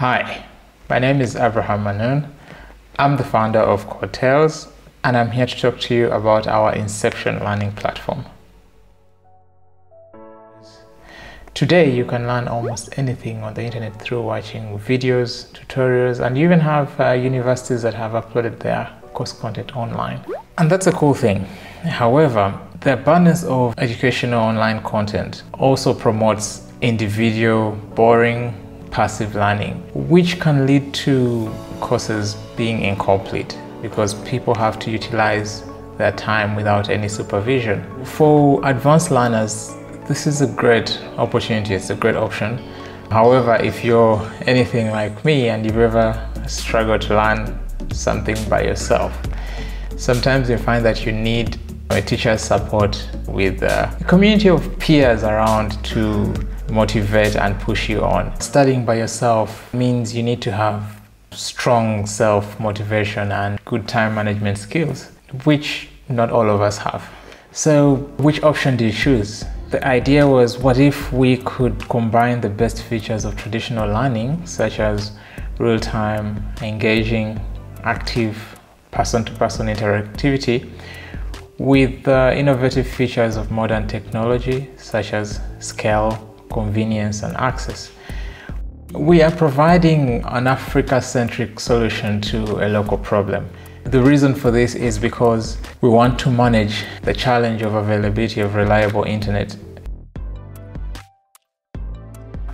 Hi, my name is Abraham Manon. I'm the founder of Codetales, and I'm here to talk to you about our Inception learning platform. Today, you can learn almost anything on the internet through watching videos, tutorials, and you even have uh, universities that have uploaded their course content online. And that's a cool thing. However, the abundance of educational online content also promotes individual, boring, passive learning, which can lead to courses being incomplete because people have to utilize their time without any supervision. For advanced learners, this is a great opportunity, it's a great option. However, if you're anything like me and you've ever struggled to learn something by yourself, sometimes you find that you need a teacher's support with a community of peers around to motivate and push you on. Studying by yourself means you need to have strong self motivation and good time management skills, which not all of us have. So, which option do you choose? The idea was what if we could combine the best features of traditional learning, such as real time, engaging, active, person to person interactivity, with the innovative features of modern technology, such as scale, convenience and access. We are providing an Africa-centric solution to a local problem. The reason for this is because we want to manage the challenge of availability of reliable internet.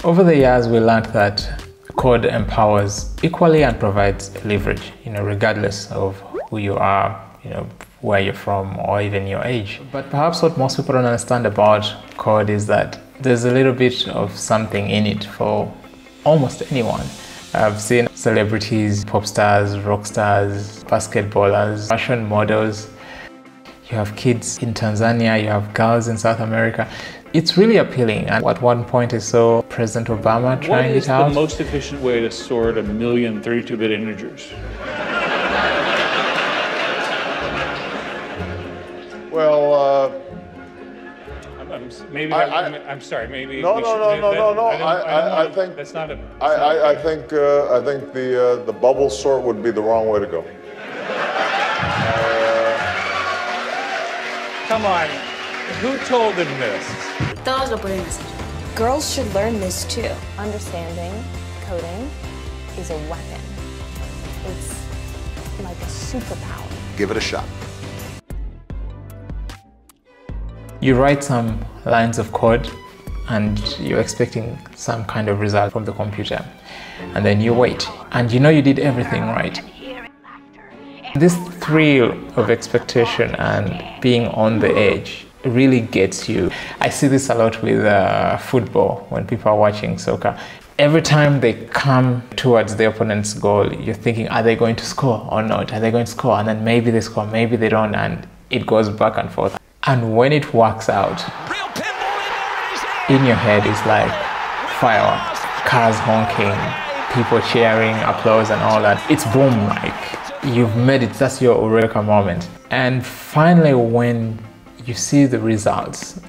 Over the years, we learned that code empowers equally and provides leverage, you know, regardless of who you are, you know, where you're from, or even your age. But perhaps what most people don't understand about code is that there's a little bit of something in it for almost anyone. I've seen celebrities, pop stars, rock stars, basketballers, fashion models. You have kids in Tanzania, you have girls in South America. It's really appealing. And at one point I saw President Obama trying it out. What is the most efficient way to sort a million 32-bit integers? Well, uh, I'm, maybe I, I, am sorry. Maybe no, no, no, no, no, no. I, I, I, think that's not a. I, I, I think uh, I think the uh, the bubble sort would be the wrong way to go. Uh, come on, who told him this? Todos lo pueden hacer. Girls should learn this too. Understanding coding is a weapon. It's like a superpower. Give it a shot. You write some lines of code and you're expecting some kind of result from the computer. And then you wait and you know you did everything right. This thrill of expectation and being on the edge really gets you. I see this a lot with uh, football when people are watching soccer. Every time they come towards the opponent's goal, you're thinking, are they going to score or not? Are they going to score? And then maybe they score, maybe they don't, and it goes back and forth. And when it works out, in your head is like fireworks, cars honking, people cheering, applause, and all that. It's boom like you've made it. That's your eureka moment. And finally, when you see the results,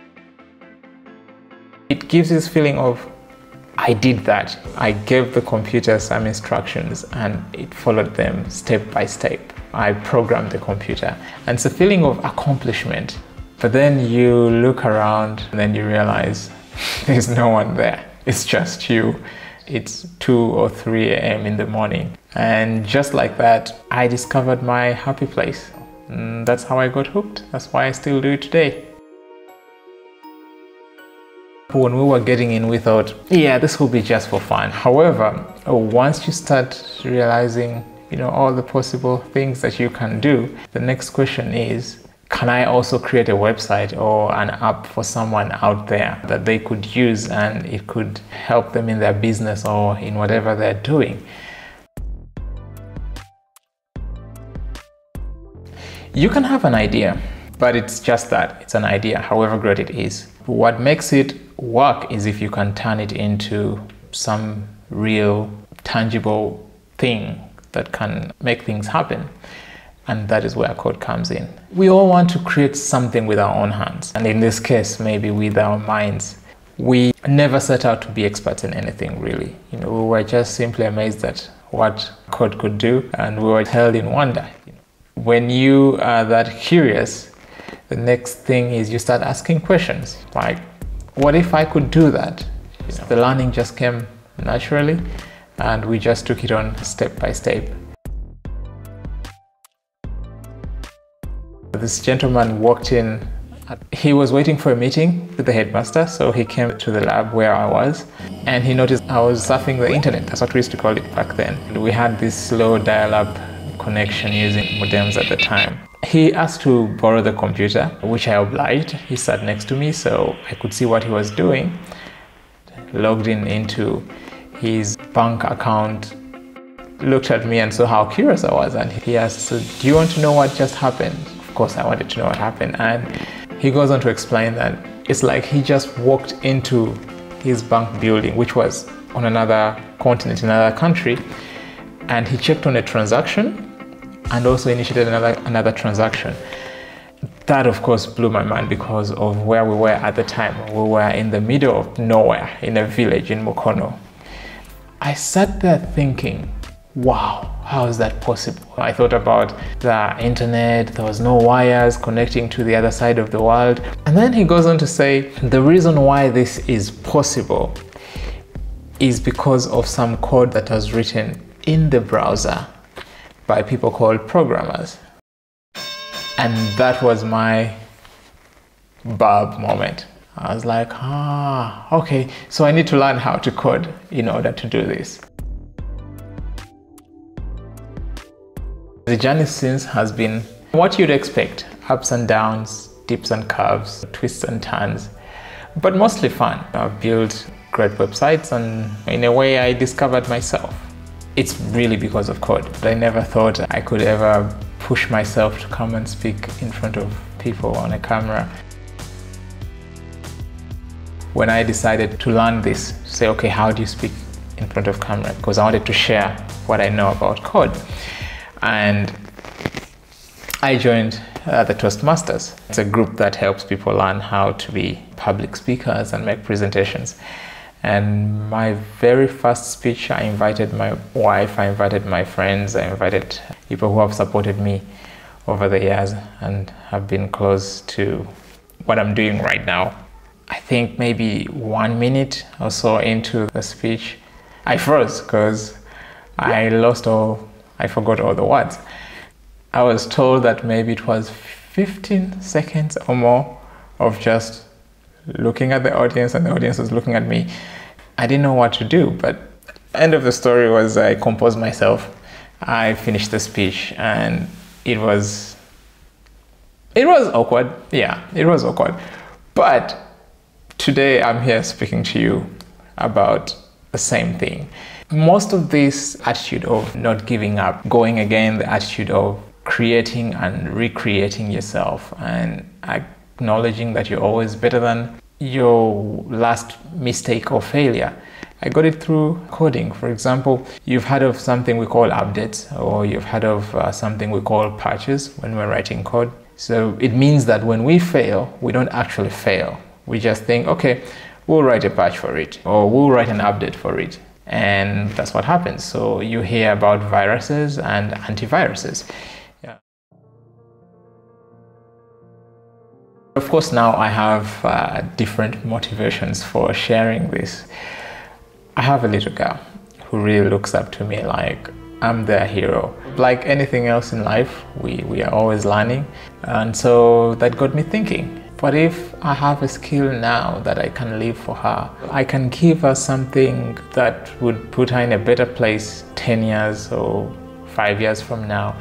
it gives this feeling of I did that. I gave the computer some instructions and it followed them step by step. I programmed the computer. And it's a feeling of accomplishment but then you look around and then you realize there's no one there. It's just you. It's 2 or 3 a.m. in the morning. And just like that, I discovered my happy place. And that's how I got hooked. That's why I still do it today. When we were getting in, we thought, yeah, this will be just for fun. However, once you start realizing, you know, all the possible things that you can do, the next question is, can I also create a website or an app for someone out there that they could use and it could help them in their business or in whatever they're doing? You can have an idea, but it's just that it's an idea, however great it is. What makes it work is if you can turn it into some real, tangible thing that can make things happen. And that is where code comes in. We all want to create something with our own hands, and in this case, maybe with our minds. We never set out to be experts in anything really. You know, we were just simply amazed at what code could do and we were held in wonder. When you are that curious, the next thing is you start asking questions like, what if I could do that? You know, the learning just came naturally and we just took it on step by step. This gentleman walked in. He was waiting for a meeting with the headmaster, so he came to the lab where I was and he noticed I was surfing the internet. That's what we used to call it back then. We had this slow dial up connection using modems at the time. He asked to borrow the computer, which I obliged. He sat next to me so I could see what he was doing. Logged in into his bank account, looked at me and saw how curious I was. And he asked, So, do you want to know what just happened? Course, I wanted to know what happened. And he goes on to explain that it's like he just walked into his bank building, which was on another continent, in another country, and he checked on a transaction and also initiated another, another transaction. That, of course, blew my mind because of where we were at the time. We were in the middle of nowhere in a village in Mukono. I sat there thinking, wow, how is that possible? I thought about the internet, there was no wires connecting to the other side of the world. And then he goes on to say, the reason why this is possible is because of some code that was written in the browser by people called programmers. And that was my bulb moment. I was like, ah, okay, so I need to learn how to code in order to do this. The journey since has been what you'd expect ups and downs, dips and curves, twists and turns, but mostly fun. I've built great websites, and in a way, I discovered myself. It's really because of code. I never thought I could ever push myself to come and speak in front of people on a camera when I decided to learn this, say, okay, how do you speak in front of camera? Because I wanted to share what I know about code. And I joined uh, the Toastmasters. It's a group that helps people learn how to be public speakers and make presentations. And my very first speech, I invited my wife, I invited my friends, I invited people who have supported me over the years and have been close to what I'm doing right now. I think maybe one minute or so into the speech, I froze because I lost all, I forgot all the words. I was told that maybe it was 15 seconds or more of just looking at the audience and the audience was looking at me. I didn't know what to do, but end of the story was I composed myself. I finished the speech and it was it was awkward. Yeah, it was awkward. But Today, I'm here speaking to you about the same thing. Most of this attitude of not giving up, going again, the attitude of creating and recreating yourself and acknowledging that you're always better than your last mistake or failure. I got it through coding. For example, you've heard of something we call updates, or you've heard of uh, something we call patches when we're writing code. So it means that when we fail, we don't actually fail. We just think, okay, we'll write a patch for it or we'll write an update for it. And that's what happens. So you hear about viruses and antiviruses. Yeah. Of course, now I have uh, different motivations for sharing this. I have a little girl who really looks up to me like I'm their hero. Like anything else in life, we, we are always learning. And so that got me thinking what if I have a skill now that I can live for her? I can give her something that would put her in a better place 10 years or five years from now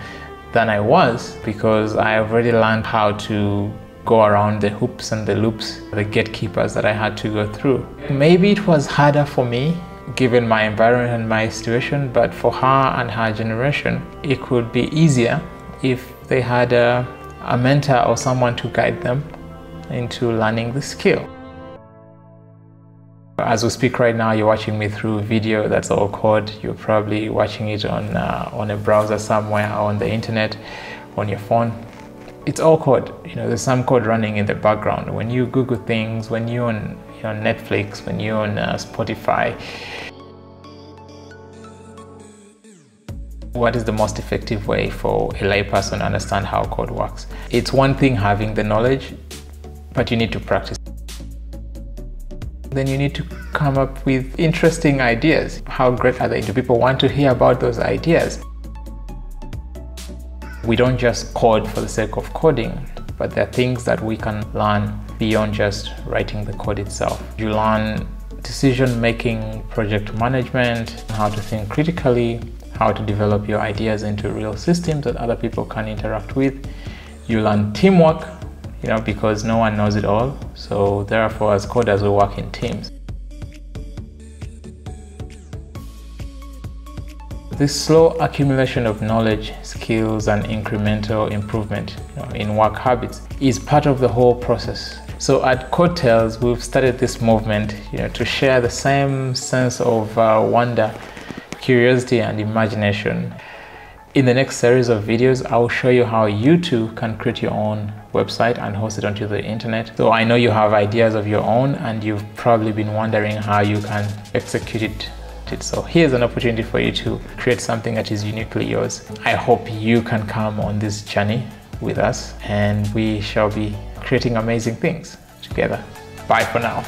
than I was because I already learned how to go around the hoops and the loops, the gatekeepers that I had to go through. Maybe it was harder for me given my environment and my situation, but for her and her generation, it could be easier if they had a, a mentor or someone to guide them into learning the skill. As we speak right now, you're watching me through video that's all code. You're probably watching it on, uh, on a browser somewhere on the internet, on your phone. It's all code. You know, there's some code running in the background. When you Google things, when you're on you're on Netflix, when you're on uh, Spotify. What is the most effective way for a layperson to understand how code works? It's one thing having the knowledge, but you need to practice. Then you need to come up with interesting ideas. How great are they? Do people want to hear about those ideas? We don't just code for the sake of coding, but there are things that we can learn beyond just writing the code itself. You learn decision making, project management, how to think critically, how to develop your ideas into real systems that other people can interact with. You learn teamwork, you know, because no one knows it all. So therefore, as coders, we work in teams. This slow accumulation of knowledge, skills, and incremental improvement you know, in work habits is part of the whole process. So at Code Tales, we've started this movement you know, to share the same sense of uh, wonder curiosity and imagination. In the next series of videos, I'll show you how you too can create your own website and host it onto the internet. So I know you have ideas of your own and you've probably been wondering how you can execute it. So here's an opportunity for you to create something that is uniquely yours. I hope you can come on this journey with us and we shall be creating amazing things together. Bye for now.